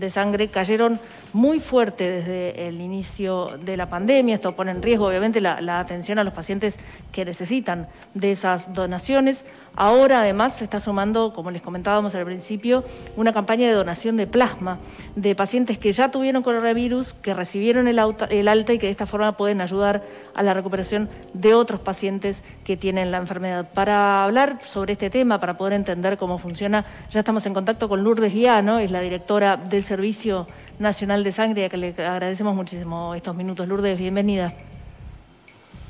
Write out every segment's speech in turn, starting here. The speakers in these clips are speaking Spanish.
de sangre cayeron muy fuerte desde el inicio de la pandemia. Esto pone en riesgo, obviamente, la, atención a los pacientes que necesitan de esas donaciones. Ahora, además, se está sumando, como les comentábamos al principio, una campaña de donación de plasma de pacientes que ya tuvieron coronavirus, que recibieron el, alta y que de esta forma pueden ayudar a la recuperación de otros pacientes que tienen la enfermedad. Para hablar sobre este tema, para poder entender cómo funciona, ya estamos en contacto con Lourdes Guiano, es la directora del Servicio Nacional de Sangre, a que le agradecemos muchísimo estos minutos. Lourdes, bienvenida.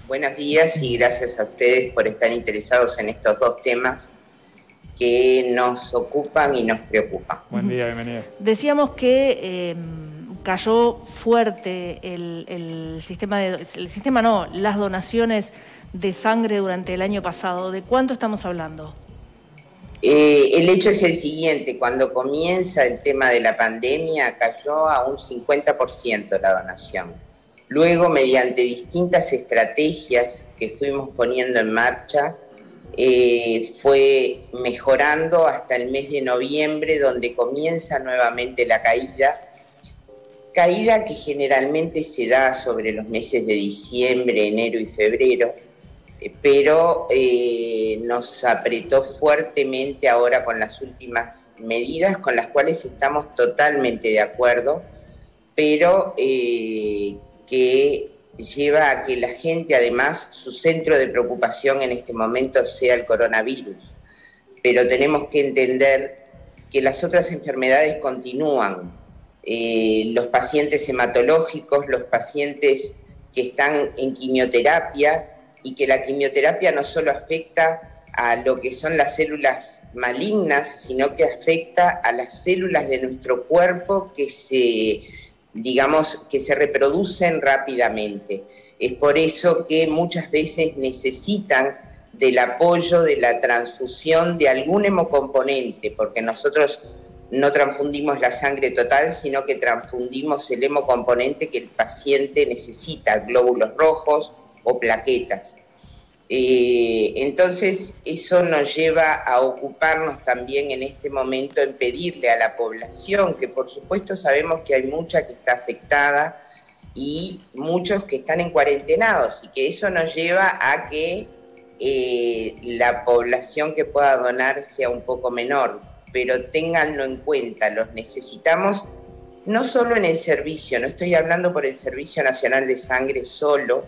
Buenos días y gracias a ustedes por estar interesados en estos dos temas que nos ocupan y nos preocupan. Buen día, bienvenida. Decíamos que em, cayó fuerte el, sistema de, el sistema no, las donaciones de sangre durante el año pasado. ¿De cuánto estamos hablando? Eh, el hecho es el siguiente, cuando comienza el tema de la pandemia cayó a un 50% la donación. Luego, mediante distintas estrategias que fuimos poniendo en marcha, eh, fue mejorando hasta el mes de noviembre, donde comienza nuevamente la caída. Caída que generalmente se da sobre los meses de diciembre, enero y febrero pero eh, nos apretó fuertemente ahora con las últimas medidas con las cuales estamos totalmente de acuerdo, pero eh, que lleva a que la gente además su centro de preocupación en este momento sea el coronavirus. Pero tenemos que entender que las otras enfermedades continúan. Eh, los pacientes hematológicos, los pacientes que están en quimioterapia, y que la quimioterapia no solo afecta a lo que son las células malignas, sino que afecta a las células de nuestro cuerpo que se, digamos, que se reproducen rápidamente. Es por eso que muchas veces necesitan del apoyo, de la transfusión de algún hemocomponente, porque nosotros no transfundimos la sangre total, sino que transfundimos el hemocomponente que el paciente necesita, glóbulos rojos, o plaquetas. Eh, entonces, eso nos lleva a ocuparnos también en este momento en pedirle a la población, que por supuesto sabemos que hay mucha que está afectada y muchos que están en cuarentenados, y que eso nos lleva a que eh, la población que pueda donar sea un poco menor, pero ténganlo en cuenta, los necesitamos no solo en el servicio, no estoy hablando por el Servicio Nacional de Sangre solo,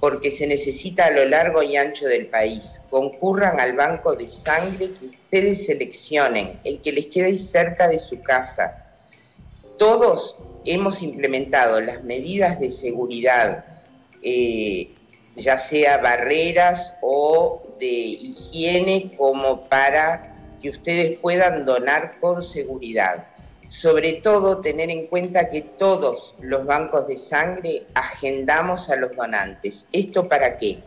porque se necesita a lo largo y ancho del país. Concurran al banco de sangre que ustedes seleccionen, el que les quede cerca de su casa. Todos hemos implementado las medidas de seguridad, eh, ya sea barreras o de higiene, como para que ustedes puedan donar con seguridad sobre todo tener en cuenta que todos los bancos de sangre agendamos a los donantes. ¿Esto para qué?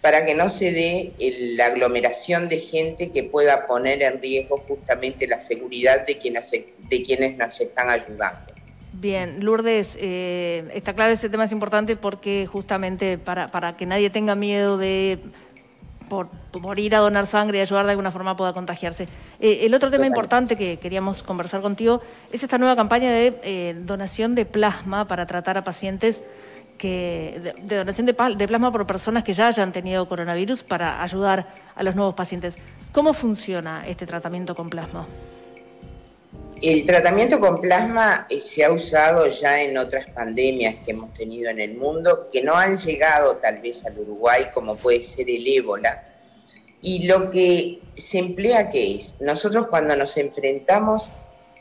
Para que no se dé la aglomeración de gente que pueda poner en riesgo justamente la seguridad de quienes, nos están ayudando. Bien, Lourdes, eh, está claro ese tema es importante porque justamente para, para que nadie tenga miedo de por, ir a donar sangre y ayudar de alguna forma pueda contagiarse. Eh, el otro tema importante que queríamos conversar contigo es esta nueva campaña de eh, donación de plasma para tratar a pacientes que, de, donación de, de, plasma por personas que ya hayan tenido coronavirus para ayudar a los nuevos pacientes. ¿Cómo funciona este tratamiento con plasma? El tratamiento con plasma eh, se ha usado ya en otras pandemias que hemos tenido en el mundo, que no han llegado tal vez al Uruguay, como puede ser el ébola. Y lo que se emplea, ¿qué es? Nosotros cuando nos enfrentamos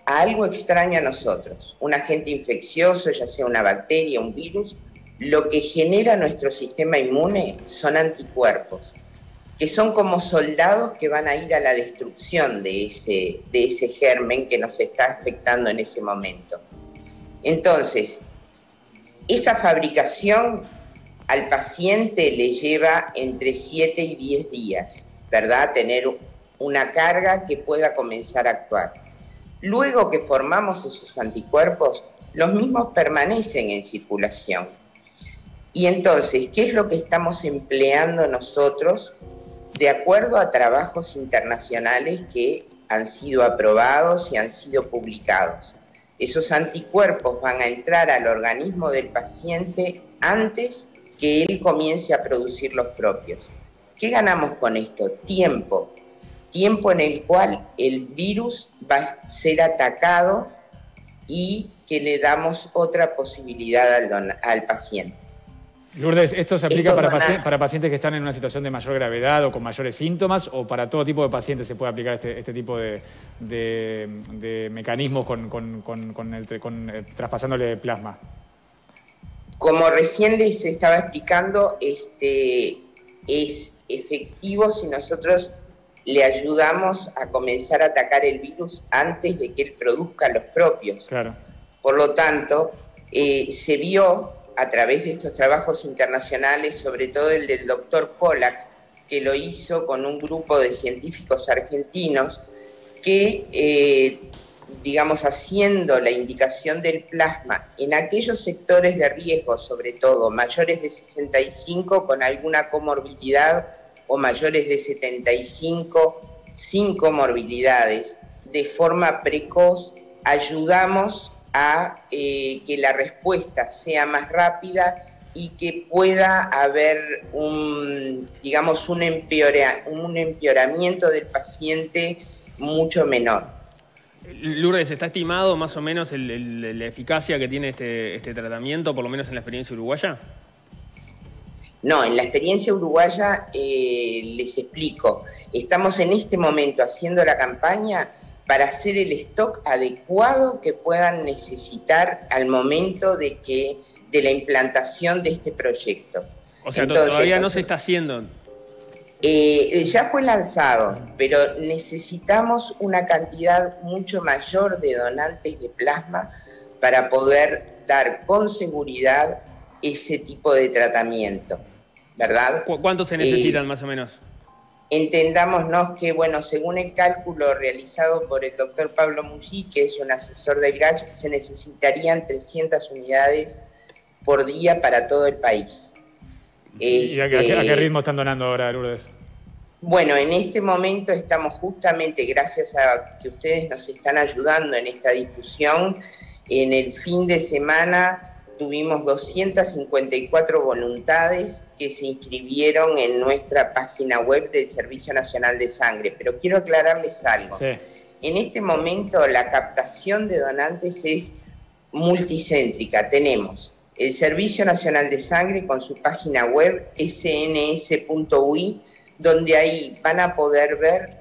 a algo extraño a nosotros, un agente infeccioso, ya sea una bacteria, un virus, lo que genera nuestro sistema inmune son anticuerpos que son como soldados que van a ir a la destrucción de ese, de ese germen que nos está afectando en ese momento. Entonces, esa fabricación al paciente le lleva entre 7 y 10 días, ¿verdad? Tener una carga que pueda comenzar a actuar. Luego que formamos esos anticuerpos, los mismos permanecen en circulación. Y entonces, ¿qué es lo que estamos empleando nosotros de acuerdo a trabajos internacionales que han sido aprobados y han sido publicados. Esos anticuerpos van a entrar al organismo del paciente antes que él comience a producir los propios. ¿Qué ganamos con esto? Tiempo. Tiempo en el cual el virus va a ser atacado y que le damos otra posibilidad al, paciente. Lourdes, ¿esto se aplica para, pacientes que están en una situación de mayor gravedad o con mayores síntomas o para todo tipo de pacientes se puede aplicar este, este tipo de, mecanismos con, eh, traspasándole plasma? Como recién les estaba explicando, este, es efectivo si nosotros le ayudamos a comenzar a atacar el virus antes de que él produzca los propios. Claro. Por lo tanto, eh, se vio a través de estos trabajos internacionales, sobre todo el del doctor Pollack, que lo hizo con un grupo de científicos argentinos, que, eh, digamos, haciendo la indicación del plasma en aquellos sectores de riesgo, sobre todo mayores de 65 con alguna comorbilidad o mayores de 75 sin comorbilidades, de forma precoz, ayudamos a eh, que la respuesta sea más rápida y que pueda haber un, digamos, un, un empeoramiento del paciente mucho menor. Lourdes, ¿está estimado más o menos la eficacia que tiene este, este tratamiento, por lo menos en la experiencia uruguaya? No, en la experiencia uruguaya eh, les explico, estamos en este momento haciendo la campaña para hacer el stock adecuado que puedan necesitar al momento de que de la implantación de este proyecto. O sea, todavía no se está haciendo. Eh, ya fue lanzado, pero necesitamos una cantidad mucho mayor de donantes de plasma para poder dar con seguridad ese tipo de tratamiento, ¿verdad? ¿Cuántos se necesitan eh, más o menos? Entendámonos que, bueno, según el cálculo realizado por el doctor Pablo Mují, que es un asesor del GACH, se necesitarían 300 unidades por día para todo el país. ¿Y a, qué, este, ritmo están donando ahora, Lourdes? Bueno, en este momento estamos justamente, gracias a que ustedes nos están ayudando en esta difusión, en el fin de semana tuvimos 254 voluntades que se inscribieron en nuestra página web del Servicio Nacional de Sangre. Pero quiero aclararles algo. En este momento la captación de donantes es multicéntrica. Tenemos el Servicio Nacional de Sangre con su página web sns.ui, donde ahí van a poder ver,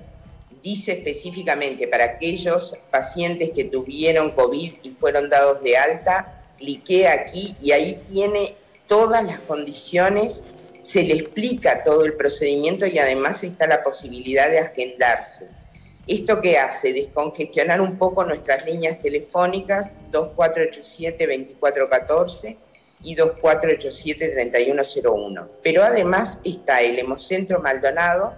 dice específicamente para aquellos pacientes que tuvieron COVID y fueron dados de alta, cliqué aquí y ahí tiene todas las condiciones, se le explica todo el procedimiento y además está la posibilidad de agendarse. ¿Esto qué hace? Descongestionar un poco nuestras líneas telefónicas 2487-2414 y 2487-3101. Pero además está el Hemocentro Maldonado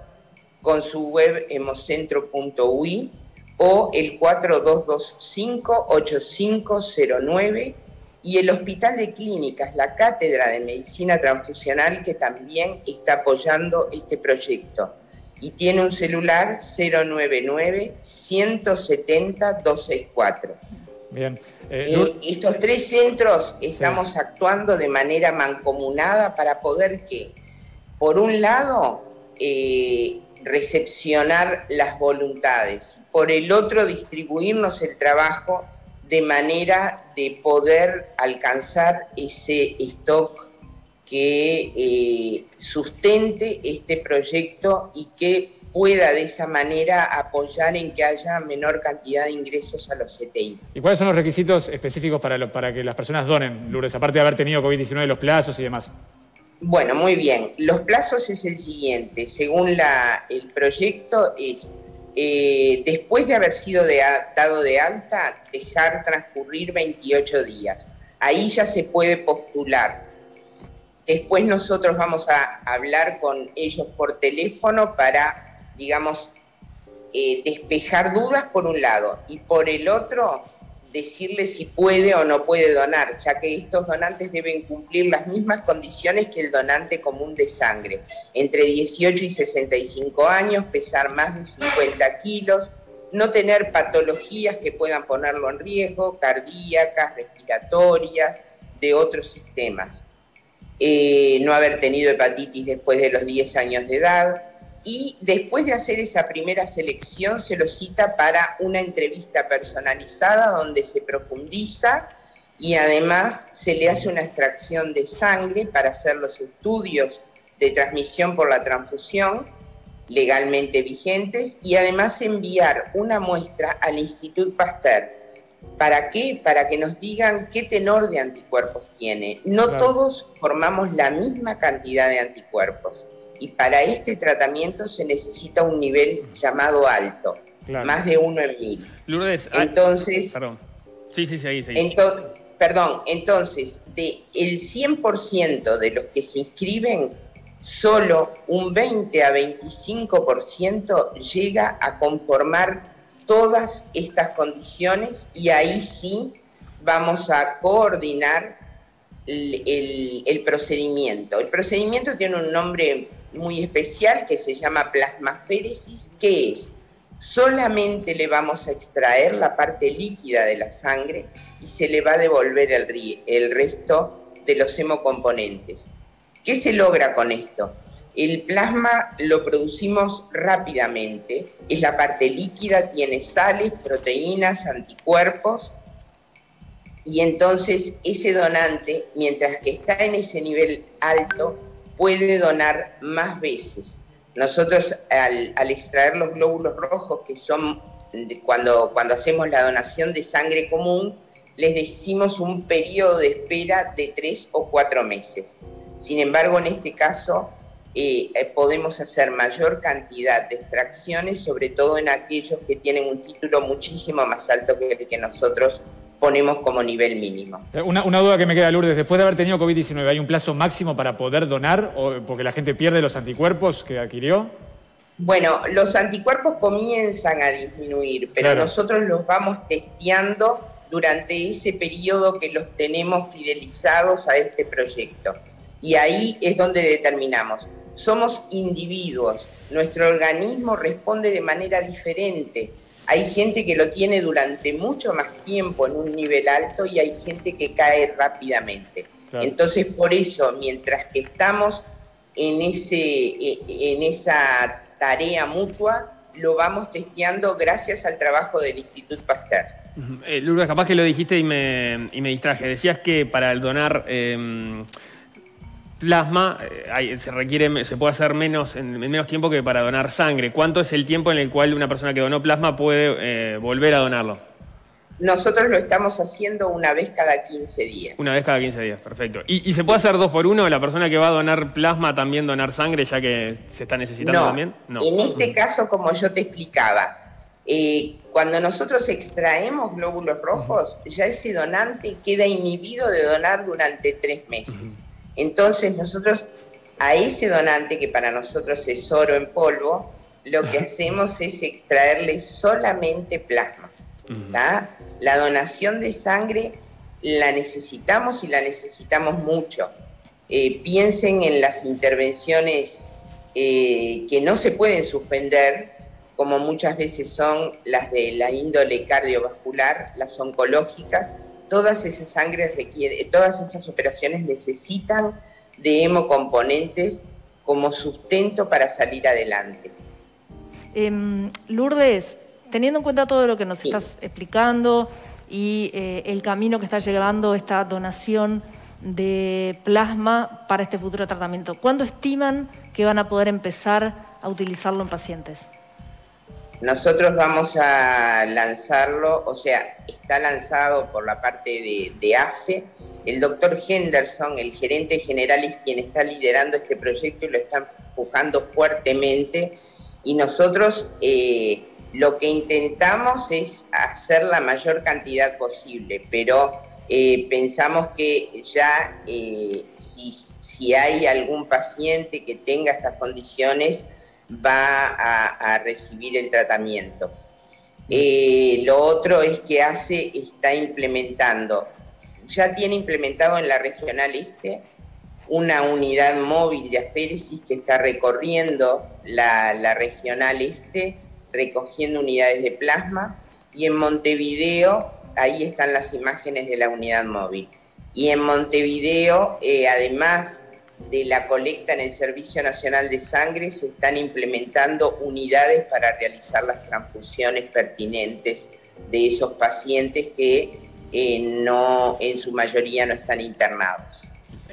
con su web hemocentro.ui o el 4225-8509 y el Hospital de Clínicas, la Cátedra de Medicina Transfusional, que también está apoyando este proyecto. Y tiene un celular 099-170-264. Bien. Eh, eh, estos tres centros estamos actuando de manera mancomunada para poder que, por un lado, eh, recepcionar las voluntades, por el otro, distribuirnos el trabajo de manera de poder alcanzar ese stock que eh, sustente este proyecto y que pueda de esa manera apoyar en que haya menor cantidad de ingresos a los CTI. ¿Y cuáles son los requisitos específicos para, para que las personas donen, Lourdes, aparte de haber tenido COVID-19, los plazos y demás? Bueno, muy bien. Los plazos es el siguiente. Según la, el proyecto es eh, después de haber sido dado de alta, dejar transcurrir 28 días. Ahí ya se puede postular. Después nosotros vamos a hablar con ellos por teléfono para, digamos, eh, despejar dudas por un lado y por el otro decirle si puede o no puede donar, ya que estos donantes deben cumplir las mismas condiciones que el donante común de sangre, entre 18 y 65 años, pesar más de 50 kilos, no tener patologías que puedan ponerlo en riesgo, cardíacas, respiratorias, de otros sistemas. Eh, no haber tenido hepatitis después de los 10 años de edad y después de hacer esa primera selección se lo cita para una entrevista personalizada donde se profundiza y además se le hace una extracción de sangre para hacer los estudios de transmisión por la transfusión legalmente vigentes y además enviar una muestra al Instituto Pasteur. ¿Para qué? Para que nos digan qué tenor de anticuerpos tiene. No todos formamos la misma cantidad de anticuerpos y para este tratamiento se necesita un nivel llamado alto, más de uno en mil. Lourdes, ah, entonces... Perdón. Sí, sí, sí, sí. Entonces, perdón, entonces, de el 100% de los que se inscriben, solo un 20 a 25% llega a conformar todas estas condiciones y ahí sí vamos a coordinar el, procedimiento. El procedimiento tiene un nombre muy especial que se llama plasmaféresis, que es solamente le vamos a extraer la parte líquida de la sangre y se le va a devolver el, el resto de los hemocomponentes. ¿Qué se logra con esto? El plasma lo producimos rápidamente, es la parte líquida, tiene sales, proteínas, anticuerpos, y entonces ese donante, mientras que está en ese nivel alto, puede donar más veces. Nosotros al, extraer los glóbulos rojos, que son cuando, cuando hacemos la donación de sangre común, les decimos un periodo de espera de tres o cuatro meses. Sin embargo, en este caso eh, eh, podemos hacer mayor cantidad de extracciones, sobre todo en aquellos que tienen un título muchísimo más alto que el que nosotros ponemos como nivel mínimo. Eh, una, duda que me queda, Lourdes, después de haber tenido COVID-19, ¿hay un plazo máximo para poder donar o porque la gente pierde los anticuerpos que adquirió? Bueno, los anticuerpos comienzan a disminuir, pero nosotros los vamos testeando durante ese periodo que los tenemos fidelizados a este proyecto. Y ahí es donde determinamos. Somos individuos, nuestro organismo responde de manera diferente. Hay gente que lo tiene durante mucho más tiempo en un nivel alto y hay gente que cae rápidamente. Entonces, por eso, mientras que estamos en, ese, e, en esa tarea mutua, lo vamos testeando gracias al trabajo del Instituto Pasteur. Eh, Lourdes, capaz que lo dijiste y me, y me distraje. Decías que para el donar em, plasma eh, se requiere, se puede hacer menos en, menos tiempo que para donar sangre. ¿Cuánto es el tiempo en el cual una persona que donó plasma puede eh, volver a donarlo? Nosotros lo estamos haciendo una vez cada 15 días. Una vez cada 15 días, perfecto. ¿Y, se puede hacer dos por uno? ¿La persona que va a donar plasma también donar sangre ya que se está necesitando también? No, en este caso, como yo te explicaba, eh, cuando nosotros extraemos glóbulos rojos, ya ese donante queda inhibido de donar durante tres meses. Entonces nosotros a ese donante, que para nosotros es oro en polvo, lo que hacemos es extraerle solamente plasma. La donación de sangre la necesitamos y la necesitamos mucho. Eh, piensen en las intervenciones eh, que no se pueden suspender, como muchas veces son las de la índole cardiovascular, las oncológicas, todas esas sangres requieren, todas esas operaciones necesitan de hemocomponentes como sustento para salir adelante. Em, Lourdes, teniendo en cuenta todo lo que nos estás explicando y eh, el camino que está llevando esta donación de plasma para este futuro tratamiento, ¿cuándo estiman que van a poder empezar a utilizarlo en pacientes? Nosotros vamos a lanzarlo, o sea, está lanzado por la parte de, ACE. El doctor Henderson, el gerente general, es quien está liderando este proyecto y lo está empujando fuertemente. Y nosotros eh, lo que intentamos es hacer la mayor cantidad posible, pero eh, pensamos que ya eh, si hay algún paciente que tenga estas condiciones, va a, recibir el tratamiento. Eh, lo otro es que ACE está implementando, ya tiene implementado en la regional este una unidad móvil de aféresis que está recorriendo la, regional este recogiendo unidades de plasma y en Montevideo, ahí están las imágenes de la unidad móvil. Y en Montevideo, eh, además de la colecta en el Servicio Nacional de Sangre, se están implementando unidades para realizar las transfusiones pertinentes de esos pacientes que eh, no, en su mayoría no están internados.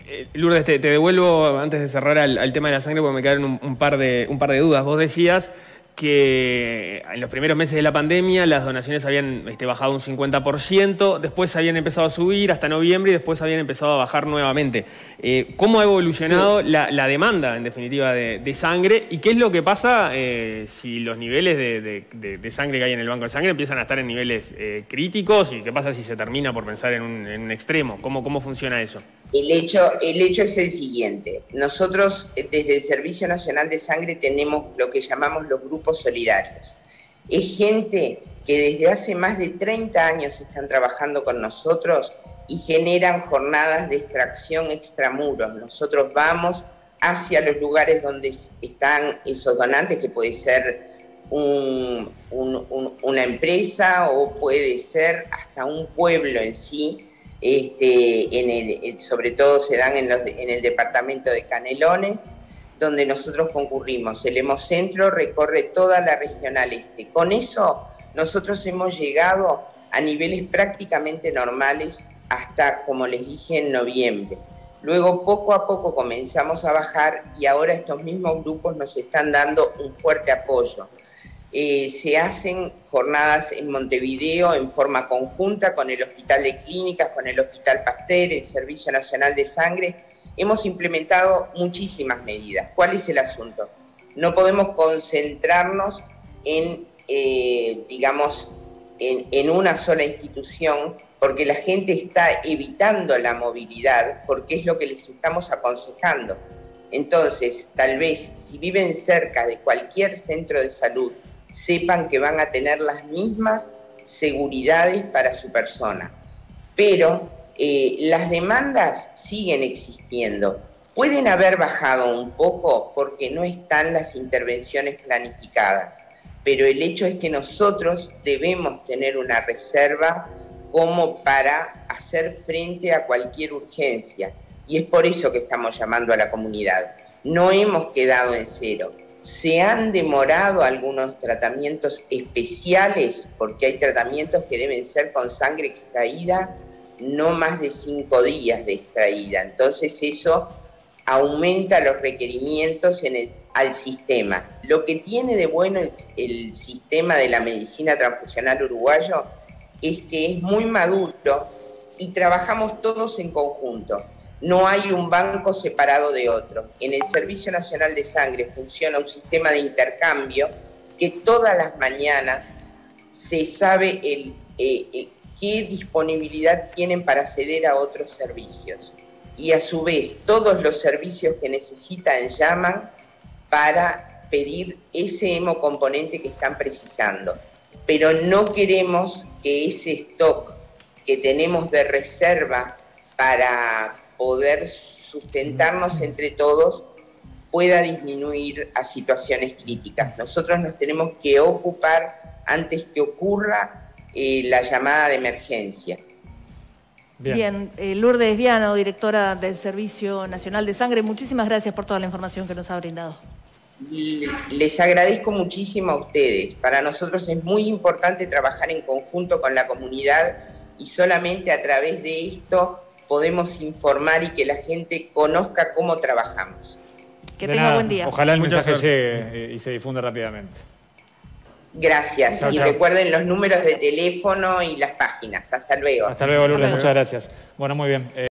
Eh, Lourdes, te, devuelvo antes de cerrar al, tema de la sangre porque me quedaron un, par de, un par de dudas. Vos decías que en los primeros meses de la pandemia las donaciones habían este, bajado un 50%, después habían empezado a subir hasta noviembre y después habían empezado a bajar nuevamente. Eh, ¿Cómo ha evolucionado la, demanda, en definitiva, de, sangre? ¿Y qué es lo que pasa eh, si los niveles de, sangre que hay en el banco de sangre empiezan a estar en niveles eh, críticos? ¿Y qué pasa si se termina por pensar en un, extremo? ¿Cómo, ¿Cómo funciona eso? El hecho, el hecho es el siguiente. Nosotros desde el Servicio Nacional de Sangre tenemos lo que llamamos los grupos solidarios. Es gente que desde hace más de 30 años están trabajando con nosotros y generan jornadas de extracción extramuros. Nosotros vamos hacia los lugares donde están esos donantes, que puede ser una empresa o puede ser hasta un pueblo en sí, este, en el, sobre todo se dan en, en el departamento de Canelones, donde nosotros concurrimos. El Hemocentro recorre toda la regional este. Con eso nosotros hemos llegado a niveles prácticamente normales hasta, como les dije, en noviembre. Luego poco a poco comenzamos a bajar y ahora estos mismos grupos nos están dando un fuerte apoyo. Eh, se hacen jornadas en Montevideo en forma conjunta con el Hospital de Clínicas, con el Hospital Pasteur, el Servicio Nacional de Sangre. Hemos implementado muchísimas medidas. ¿Cuál es el asunto? No podemos concentrarnos en, eh, digamos, en una sola institución porque la gente está evitando la movilidad, porque es lo que les estamos aconsejando. Entonces, tal vez si viven cerca de cualquier centro de salud sepan que van a tener las mismas seguridades para su persona. Pero eh, las demandas siguen existiendo. Pueden haber bajado un poco porque no están las intervenciones planificadas, pero el hecho es que nosotros debemos tener una reserva como para hacer frente a cualquier urgencia. Y es por eso que estamos llamando a la comunidad. No hemos quedado en cero se han demorado algunos tratamientos especiales, porque hay tratamientos que deben ser con sangre extraída, no más de cinco días de extraída. Entonces eso aumenta los requerimientos en el, al sistema. Lo que tiene de bueno el, el sistema de la medicina transfusional uruguayo es que es muy maduro y trabajamos todos en conjunto no hay un banco separado de otro. En el Servicio Nacional de Sangre funciona un sistema de intercambio que todas las mañanas se sabe el, eh, eh, qué disponibilidad tienen para acceder a otros servicios. Y a su vez, todos los servicios que necesitan llaman para pedir ese hemocomponente que están precisando. Pero no queremos que ese stock que tenemos de reserva para poder sustentarnos entre todos pueda disminuir a situaciones críticas. Nosotros nos tenemos que ocupar antes que ocurra eh, la llamada de emergencia. Bien, eh, Lourdes Viano, directora del Servicio Nacional de Sangre, muchísimas gracias por toda la información que nos ha brindado. Les agradezco muchísimo a ustedes. Para nosotros es muy importante trabajar en conjunto con la comunidad y solamente a través de esto podemos informar y que la gente conozca cómo trabajamos. Que tenga buen día. Ojalá el mensaje llegue y se difunda rápidamente. Gracias. y recuerden los números de teléfono y las páginas. Hasta luego. Hasta luego, Lourdes. Muchas gracias. Bueno, muy bien.